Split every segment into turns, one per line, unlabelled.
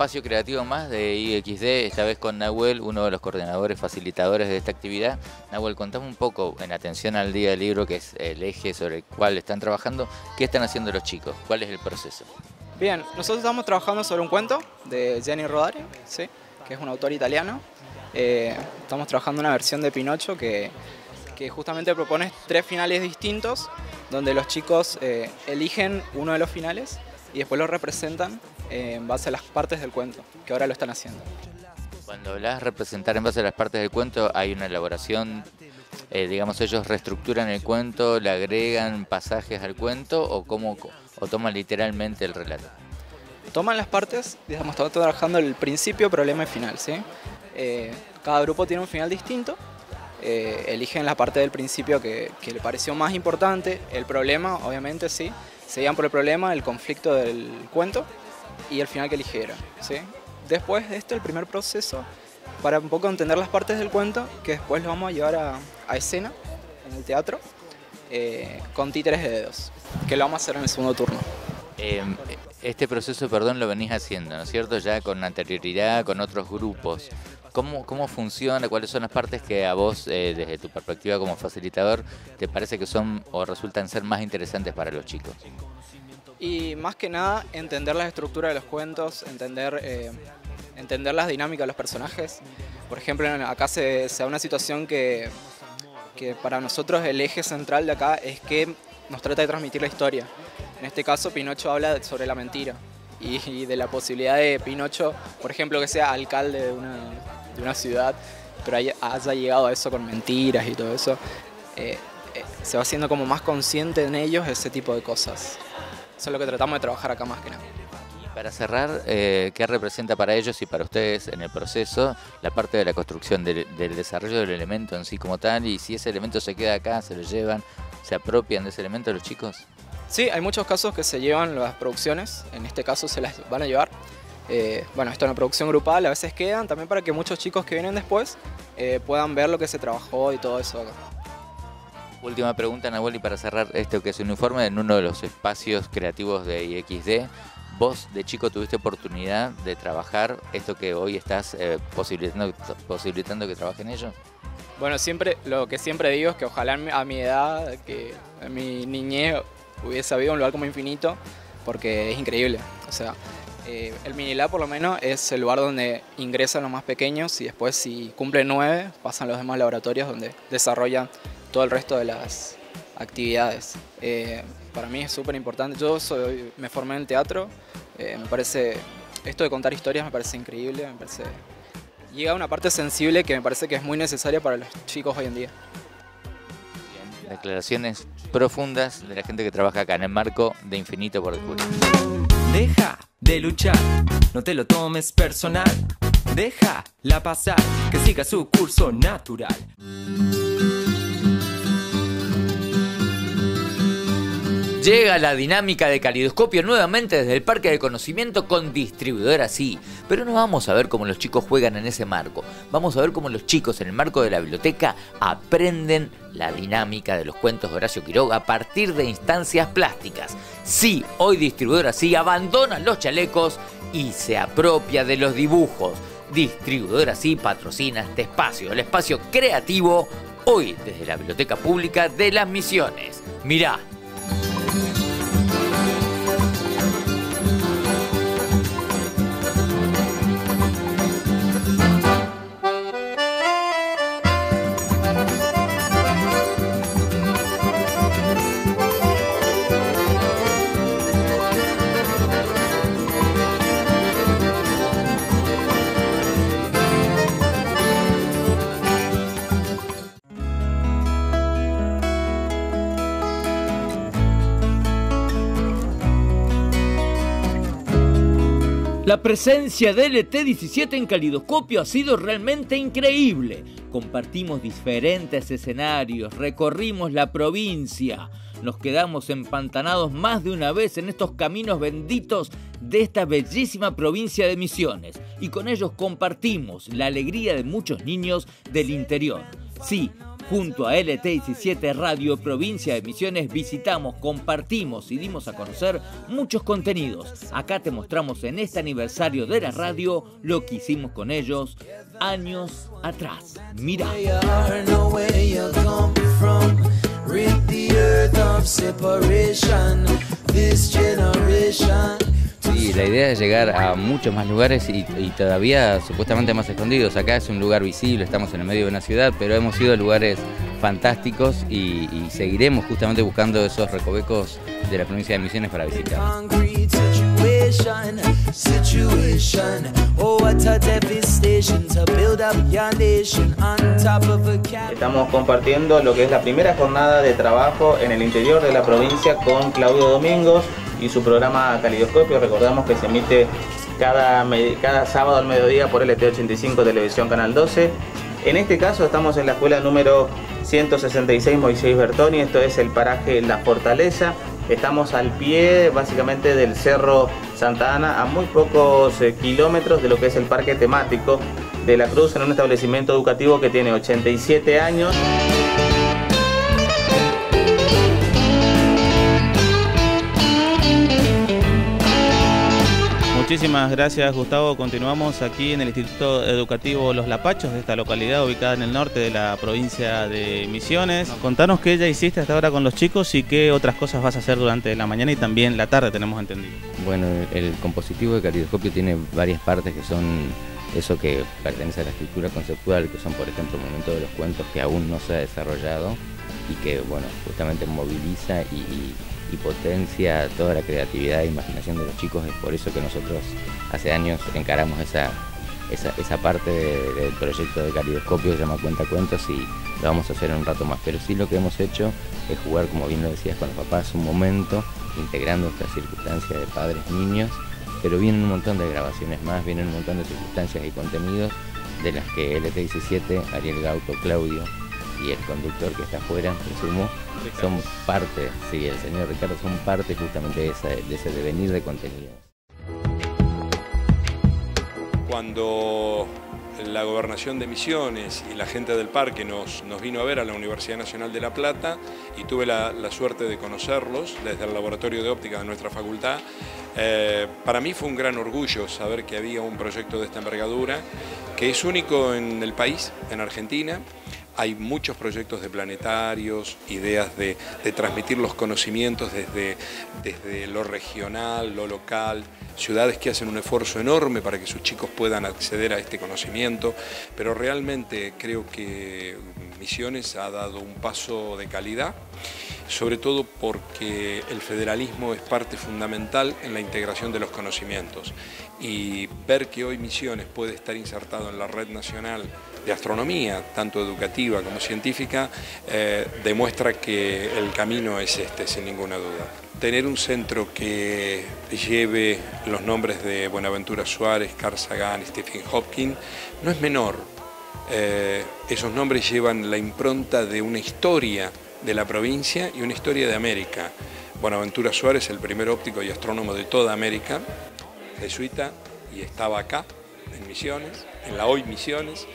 Espacio creativo más de IXD, esta vez con Nahuel, uno de los coordinadores, facilitadores de esta actividad. Nahuel, contame un poco, en atención al Día del Libro, que es el eje sobre el cual están trabajando, ¿qué están haciendo los chicos? ¿Cuál es el proceso?
Bien, nosotros estamos trabajando sobre un cuento de Gianni Rodari, ¿sí? que es un autor italiano. Eh, estamos trabajando una versión de Pinocho que, que justamente propone tres finales distintos, donde los chicos eh, eligen uno de los finales y después lo representan en base a las partes del cuento, que ahora lo están haciendo.
Cuando hablas representar en base a las partes del cuento, hay una elaboración, eh, digamos, ellos reestructuran el cuento, le agregan pasajes al cuento o, cómo, o toman literalmente el relato.
Toman las partes, digamos, estamos trabajando el principio, problema y final, ¿sí? Eh, cada grupo tiene un final distinto, eh, eligen la parte del principio que, que le pareció más importante, el problema, obviamente, sí, seguían por el problema, el conflicto del cuento y el final que eligieron. ¿sí? Después de esto, el primer proceso, para un poco entender las partes del cuento, que después lo vamos a llevar a, escena en el teatro, eh, con títeres de dedos, que lo vamos a hacer en el segundo turno.
Em, este proceso, perdón, lo venís haciendo, ¿no es cierto? Ya con anterioridad, con otros grupos. ¿Cómo, ¿Cómo funciona? ¿Cuáles son las partes que a vos, eh, desde tu perspectiva como facilitador, te parece que son o resultan ser más interesantes para los chicos?
Y más que nada, entender la estructura de los cuentos, entender, eh, entender las dinámicas de los personajes. Por ejemplo, acá se, da una situación que, que para nosotros el eje central de acá es que nos trata de transmitir la historia. En este caso, Pinocho habla sobre la mentira y, de la posibilidad de Pinocho, por ejemplo, que sea alcalde de una, de una ciudad, pero haya, llegado a eso con mentiras y todo eso. Eh, eh, se va haciendo como más consciente en ellos ese tipo de cosas. Eso es lo que tratamos de trabajar acá más que nada.
Para cerrar, eh, ¿qué representa para ellos y para ustedes en el proceso la parte de la construcción, del, desarrollo del elemento en sí como tal? Y si ese elemento se queda acá, se lo llevan, se apropian de ese elemento los chicos.
Sí, hay muchos casos que se llevan las producciones, en este caso se las van a llevar. Eh, bueno, esto es una producción grupal, a veces quedan, también para que muchos chicos que vienen después eh, puedan ver lo que se trabajó y todo eso acá.
Última pregunta, Nahuel, y para cerrar esto que es un informe en uno de los espacios creativos de IXD, vos de chico tuviste oportunidad de trabajar esto que hoy estás eh, posibilitando, que trabajen ellos.
Bueno, siempre lo que siempre digo es que ojalá a mi edad, que en mi niñez hubiese habido un lugar como infinito, porque es increíble. O sea, eh, el Minilab por lo menos es el lugar donde ingresan los más pequeños y después si cumplen nueve pasan los demás laboratorios donde desarrollan todo el resto de las actividades. Eh, para mí es súper importante. Yo soy, me formé en teatro, eh, me parece, esto de contar historias me parece increíble, me parece... Llega a una parte sensible que me parece que es muy necesaria para los chicos hoy en día.
declaraciones profundas de la gente que trabaja acá en el marco de Infinito por descubrir.
Deja de luchar, no te lo tomes personal. Deja la pasar, que siga su curso natural.
Llega la dinámica de calidoscopio nuevamente desde el Parque de Conocimiento con distribuidora sí, pero no vamos a ver cómo los chicos juegan en ese marco, vamos a ver cómo los chicos en el marco de la biblioteca aprenden la dinámica de los cuentos de Horacio Quiroga a partir de instancias plásticas. Sí, hoy distribuidora sí abandona los chalecos y se apropia de los dibujos. Distribuidora sí patrocina este espacio, el espacio creativo, hoy desde la Biblioteca Pública de las Misiones. Mirá,
La presencia del ET17 en Calidoscopio ha sido realmente increíble. Compartimos diferentes escenarios, recorrimos la provincia, nos quedamos empantanados más de una vez en estos caminos benditos de esta bellísima provincia de Misiones y con ellos compartimos la alegría de muchos niños del interior. Sí,
Junto a LT17 Radio Provincia de Misiones visitamos, compartimos y dimos a conocer muchos contenidos. Acá te mostramos en este aniversario de la radio lo que hicimos con ellos años atrás. Mira.
Sí, la idea es llegar a muchos más lugares y, todavía supuestamente más escondidos. Acá es un lugar visible, estamos en el medio de una ciudad, pero hemos ido a lugares fantásticos y, y seguiremos justamente buscando esos recovecos de la provincia de Misiones para visitar.
Estamos compartiendo lo que es la primera jornada de trabajo en el interior de la provincia con Claudio Domingos y su programa Calidoscopio. Recordamos que se emite cada, cada sábado al mediodía por LT85 Televisión Canal 12. En este caso estamos en la escuela número 166 Moisés Bertoni, esto es el paraje La Fortaleza. Estamos al pie básicamente del Cerro Santa Ana, a muy pocos eh, kilómetros de lo que es el parque temático de la Cruz, en un establecimiento educativo que tiene 87 años.
Muchísimas gracias Gustavo. Continuamos aquí en el Instituto Educativo Los Lapachos de esta localidad ubicada en el norte de la provincia de Misiones. Contanos qué ya hiciste hasta ahora con los chicos y qué otras cosas vas a hacer durante la mañana y también la tarde, tenemos entendido.
Bueno, el compositivo de caridoscopio tiene varias partes que son eso que pertenece a la estructura conceptual, que son por ejemplo el momento de los cuentos que aún no se ha desarrollado y que bueno, justamente moviliza y potencia toda la creatividad e imaginación de los chicos. Es por eso que nosotros hace años encaramos esa, esa, parte del proyecto de Caridoscopio que se llama Cuenta Cuentos y lo vamos a hacer en un rato más. Pero sí lo que hemos hecho es jugar, como bien lo decías, con los papás un momento, integrando esta circunstancia de padres, niños, pero vienen un montón de grabaciones más, vienen un montón de circunstancias y contenidos de las que LT17, Ariel Gauto, Claudio, y el conductor que está afuera, presumo, son parte, sí, el señor Ricardo, son parte justamente de, de ese devenir de contenido.
Cuando la gobernación de Misiones y la gente del parque nos, nos vino a ver a la Universidad Nacional de La Plata y tuve la, suerte de conocerlos desde el laboratorio de óptica de nuestra facultad. Eh, para mí fue un gran orgullo saber que había un proyecto de esta envergadura, que es único en el país, en Argentina, hay muchos proyectos de planetarios, ideas de, transmitir los conocimientos desde, desde lo regional, lo local, ciudades que hacen un esfuerzo enorme para que sus chicos puedan acceder a este conocimiento, pero realmente creo que Misiones ha dado un paso de calidad, sobre todo porque el federalismo es parte fundamental en la integración de los conocimientos y ver que hoy Misiones puede estar insertado en la red nacional de astronomía, tanto educativa como científica, eh, demuestra que el camino es este, sin ninguna duda. Tener un centro que lleve los nombres de Buenaventura Suárez, Carl Sagan, Stephen Hopkins, no es menor. Eh, esos nombres llevan la impronta de una historia de la provincia y una historia de América. Buenaventura Suárez, el primer óptico y astrónomo de toda América, jesuita, y estaba acá, en Misiones, en la hoy Misiones,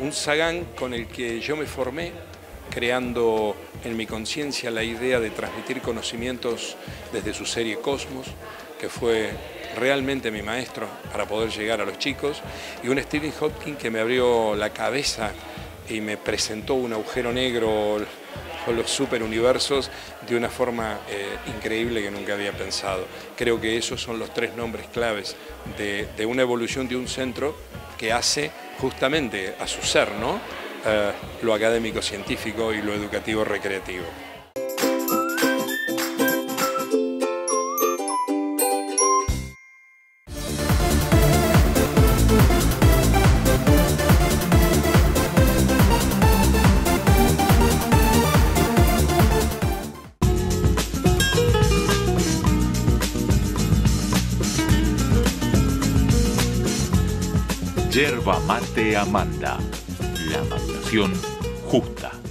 un Sagán con el que yo me formé, creando en mi conciencia la idea de transmitir conocimientos desde su serie Cosmos, que fue realmente mi maestro para poder llegar a los chicos, y un Stephen Hopkins que me abrió la cabeza y me presentó un agujero negro con los superuniversos de una forma eh, increíble que nunca había pensado. Creo que esos son los tres nombres claves de, de una evolución de un centro que hace justamente a su ser, ¿no? Eh, lo académico científico y lo educativo recreativo.
Yerba Mate Amanda. La maduración justa.